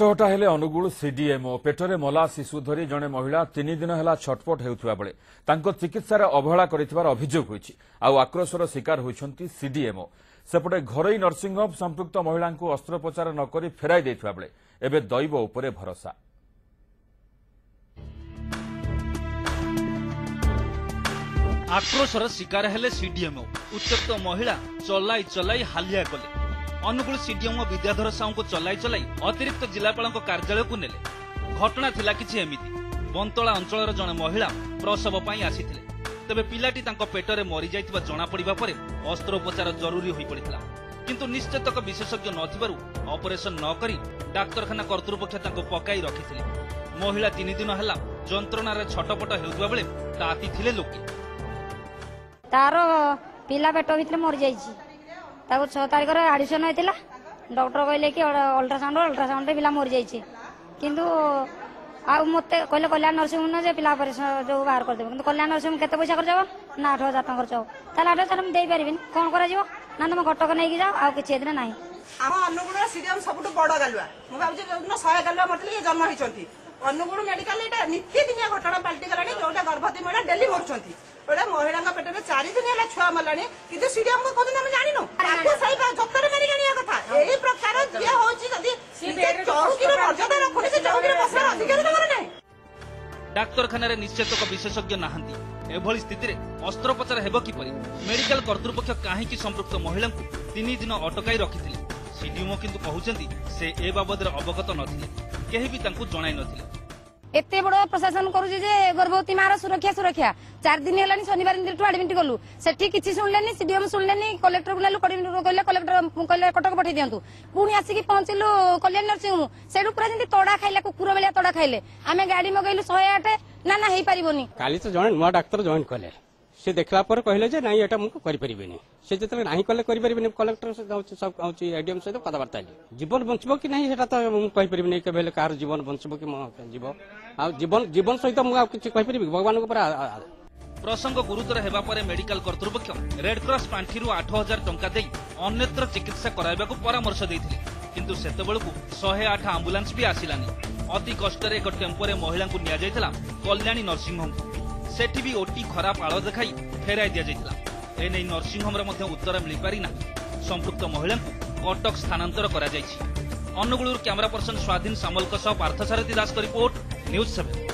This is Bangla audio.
ଛଟପଟା ହେଲେ ଅନୁଗୁଳ ସିଡିଏମ୍ଓ ପେଟରେ ମଲା ଶିଶୁ ଧରି ଜଣେ ମହିଳା ତିନିଦିନ ହେଲା ଛଟପଟ ହେଉଥିବାବେଳେ ତାଙ୍କ ଚିକିତ୍ସାରେ ଅବହେଳା କରିଥିବାର ଅଭିଯୋଗ ହୋଇଛି ଆଉ ଆକ୍ରୋଶର ଶିକାର ହୋଇଛନ୍ତି ସିଡିଏମ୍ଓ ସେପଟେ ଘରୋଇ ନର୍ସିଂହୋମ୍ ସମ୍ପୃକ୍ତ ମହିଳାଙ୍କୁ ଅସ୍ତ୍ରୋପଚାର ନ କରି ଫେରାଇ ଦେଇଥିବା ବେଳେ ଏବେ ଦୈବ ଉପରେ ଭରସା ଆକ୍ରୋଶର ଶିକାର ହେଲେ ସିଡିଏମ୍ଓ ଉତ୍ତ୍ୟକ୍ତ ମହିଳା ଚଲାଇ ଚଲାଇ ହାଲିଆ କଲେ ଅନୁଗୁଳ ସିଡିଏମ୍ଓ ବିଦ୍ୟାଧର ସାହୁଙ୍କୁ ଚଲାଇ ଚଲାଇ ଅତିରିକ୍ତ ଜିଲ୍ଲାପାଳଙ୍କ କାର୍ଯ୍ୟାଳୟକୁ ନେଲେ ଘଟଣା ଥିଲା କିଛି ଏମିତି ବନ୍ତଳା ଅଞ୍ଚଳର ଜଣେ ମହିଳା ପ୍ରସବ ପାଇଁ ଆସିଥିଲେ ତେବେ ପିଲାଟି ତାଙ୍କ ପେଟରେ ମରିଯାଇଥିବା ଜଣାପଡ଼ିବା ପରେ ଅସ୍ତ୍ରୋପଚାର ଜରୁରୀ ହୋଇପଡ଼ିଥିଲା କିନ୍ତୁ ନିଶ୍ଚେତକ ବିଶେଷଜ୍ଞ ନଥିବାରୁ ଅପରେସନ ନ କରି ଡାକ୍ତରଖାନା କର୍ତ୍ତୃପକ୍ଷ ତାଙ୍କୁ ପକାଇ ରଖିଥିଲେ ମହିଳା ତିନି ଦିନ ହେଲା ଯନ୍ତ୍ରଣାରେ ଛଟପଟ ହେଉଥିବା ବେଳେ ତାତି ଥିଲେ ଲୋକେ ତାର ପିଲା ପେଟ ଭିତରେ ମରିଯାଇଛି ତାକୁ ଛଅ ତାରିଖରେ ଆଡ଼ମିସନ୍ ହୋଇଥିଲା ଡକ୍ଟର କହିଲେ କି ଅଲ୍ଟ୍ରାସାଉଣ୍ଡ ଅଲ୍ଟ୍ରାସାଉଣ୍ଡରେ ପିଲା ମରିଯାଇଛି କିନ୍ତୁ ଆଉ ମୋତେ କହିଲେ କଲ୍ୟାଣ ନର୍ସିଂ ହୋମ୍ ଯେ ପିଲା ଅପରେସନ୍ ଯେଉଁ ବାହାର କରିଦେବ କିନ୍ତୁ କଲ୍ୟାଣ ନର୍ସିଂ କେତେ ପଇସା ଖର୍ଚ୍ଚ ହେବ ନା ଆଠ ହଜାର ଟଙ୍କା ଖର୍ଚ୍ଚ ହେବ ତାହେଲେ ଆଠ ହଜାର ମୁଁ ଦେଇପାରିବିନି କ'ଣ କରାଯିବ ନା ତୁମେ କଟକ ନେଇକି ଯାଅ ଆଉ କିଛି ଏଥିରେ ନାହିଁ ଆମ ଅନୁଗୁଳର ସିରିୟମ୍ ସବୁଠୁ ବଡ଼ ଗାଲୁଆ ମୁଁ ଭାବୁଛି ଯେଉଁଦିନ ଶହେ ଗାଲୁଆ ମରିଥିଲେ ଇଏ ଜନ୍ମ ହେଇଛନ୍ତି ଅନୁଗୁଳ ମେଡିକାଲ ଏଇଟା ନିତିଦିନିଆ ଘଟଣା ପାଲଟିଗଲାଣି ଯୋଉଟା ଗର୍ଭବତୀ ମହିଳା ଡେଲି ମରୁଛନ୍ତି ଗୋଟେ ମହିଳାଙ୍କ ପେଟରେ ଚାରି ଦିନ ହେଲା ଛୁଆ ମଲାଣି କିନ୍ତୁ ସିରିୟମକୁ କହୁଛନ୍ତି ଆମେ ଜାଣି ଡାକ୍ତରଖାନାରେ ନିଶ୍ଚେତକ ବିଶେଷଜ୍ଞ ନାହାନ୍ତି ଏଭଳି ସ୍ଥିତିରେ ଅସ୍ତ୍ରୋପଚାର ହେବ କିପରି ମେଡିକାଲ କର୍ତ୍ତୃପକ୍ଷ କାହିଁକି ସମ୍ପୃକ୍ତ ମହିଳାଙ୍କୁ ତିନି ଦିନ ଅଟକାଇ ରଖିଥିଲେ ସିଡିଓ କିନ୍ତୁ କହୁଛନ୍ତି ସେ ଏ ବାବଦରେ ଅବଗତ ନଥିଲେ କେହି ବି ତାଙ୍କୁ ଜଣାଇ ନଥିଲେ এত বড় প্রশাসন করুছি যে গর্ভবতী মার সুরক্ষা সুরক্ষা চার দিন হলানি শনিবার দিনটু আডমিট কলু সেটি কিছু শুনলেনি সিডিএম শুনলেনি কলেক্টর নেলু কহিলে কলেক্টর কহিলে কটক পঠাই দিও পুঁ আসিকি পৌঁছিলু কল্যাণ নর্সিং হোম সেটু পুরা যেমন তড়া খাইলা কুকুর বেলা তড়া খাইলে আমি গাড়ি মগাইলু শহে আট না না হয়ে পারিবনি কালি তো জনে নয় ডাক্তার জয়েন কলে সে দেখলা পরে কহিলে যে নাই এটা মুখ করিপারিবিনি সে যেতবে নাই কলে করিপারিবিনি কলেক্টর সব হচ্ছে এডিএম সহ কথাবার্তা হলে জীবন বঞ্চব কি না সেটা তো মু কেবে হলে কার জীবন বঞ্চব কি জীব আর জীবন জীবন সহিত কিছু কহিপারিবি ভগবান প্রসঙ্গ গুরুতর হওয়া পরে মেডিকাল কর্তৃপক্ষ রেডক্রস পাঠি আঠ হাজার টঙ্কা অন্যত্র চিকিৎসা করাইব পরামর্শ দিয়ে কিন্তু সেতবেলকু শহে আঠ আম্বুলান্স বি আসলানি অতি কষ্টরে এক টেম্পোরে মহিলা নিয়ে যাই কল্যাণী নর্সিং ସେଠି ବି ଓଟି ଖରାପ ଆଳ ଦେଖାଇ ଫେରାଇ ଦିଆଯାଇଥିଲା ଏନେଇ ନର୍ସିଂହୋମରେ ମଧ୍ୟ ଉତ୍ତର ମିଳିପାରି ସମ୍ପୃକ୍ତ ମହିଳାଙ୍କୁ କଟକ ସ୍ଥାନାନ୍ତର କରାଯାଇଛି ଅନୁଗୁଳରୁ କ୍ୟାମେରା ପର୍ସନ ସ୍ୱାଧୀନ ସାମଲଙ୍କ ସହ ପାର୍ଥସାରଥୀ ଦାସଙ୍କ ରିପୋର୍ଟ ନ୍ୟୁଜ୍ ସେଭେନ୍